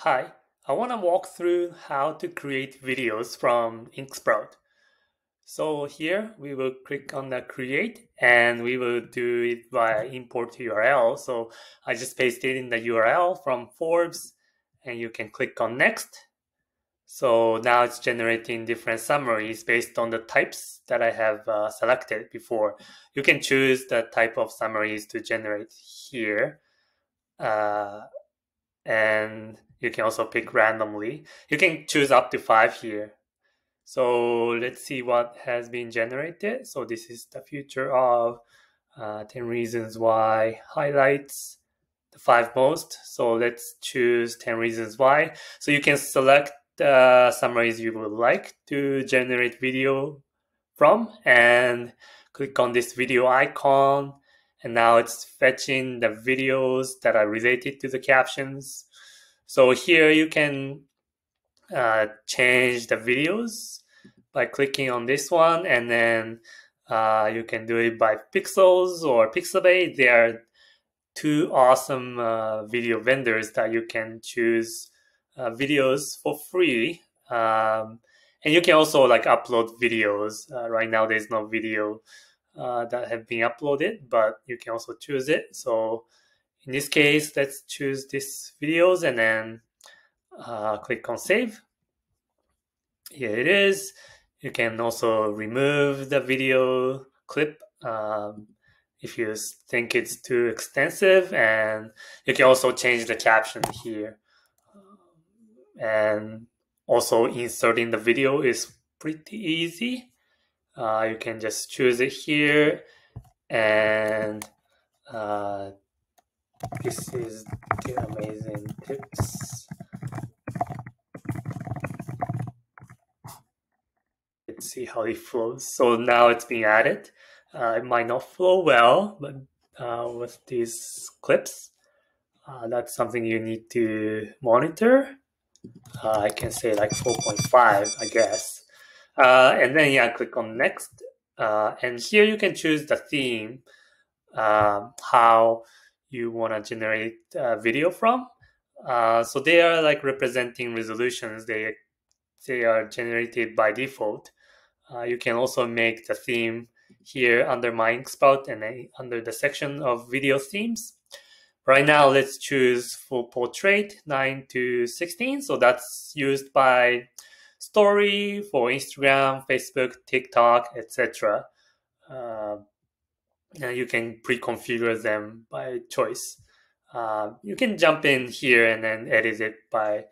Hi, I want to walk through how to create videos from Inksprout. So here we will click on the create and we will do it via import URL. So I just pasted in the URL from Forbes and you can click on next. So now it's generating different summaries based on the types that I have uh, selected before. You can choose the type of summaries to generate here. Uh, and you can also pick randomly. You can choose up to five here. So let's see what has been generated. So this is the future of uh, 10 reasons why highlights the five most. So let's choose 10 reasons why. So you can select the summaries you would like to generate video from and click on this video icon and now it's fetching the videos that are related to the captions. So here you can uh, change the videos by clicking on this one and then uh, you can do it by Pexels or pixabay there are two awesome uh, video vendors that you can choose uh, videos for free. Um, and you can also like upload videos. Uh, right now there's no video uh, that have been uploaded, but you can also choose it. So in this case, let's choose this videos and then uh, click on save. Here it is. You can also remove the video clip um, if you think it's too extensive, and you can also change the caption here. And also inserting the video is pretty easy. Uh, you can just choose it here and uh, this is the amazing tips. Let's see how it flows. So now it's being added. Uh, it might not flow well, but uh, with these clips, uh, that's something you need to monitor. Uh, I can say like 4.5, I guess. Uh, and then yeah, click on next. Uh, and here you can choose the theme, uh, how you want to generate video from. Uh, so they are like representing resolutions. They they are generated by default. Uh, you can also make the theme here under my Inksprout and then under the section of video themes. Right now, let's choose full portrait 9 to 16. So that's used by story for Instagram, Facebook, TikTok, etc. Uh, and you can pre-configure them by choice. Uh, you can jump in here and then edit it by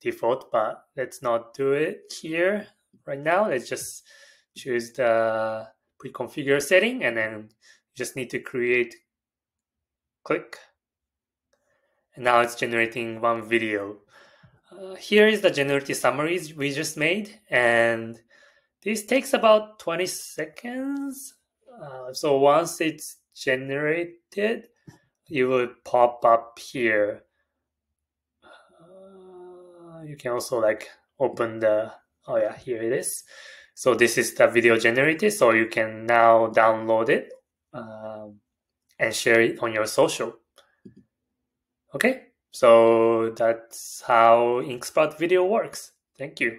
default, but let's not do it here right now. Let's just choose the pre-configure setting and then just need to create click and now it's generating one video uh, here is the generative summaries we just made, and this takes about 20 seconds. Uh, so once it's generated, it will pop up here. Uh, you can also like open the, oh yeah, here it is. So this is the video generated, so you can now download it um, and share it on your social. Okay. So that's how Inksprout video works. Thank you.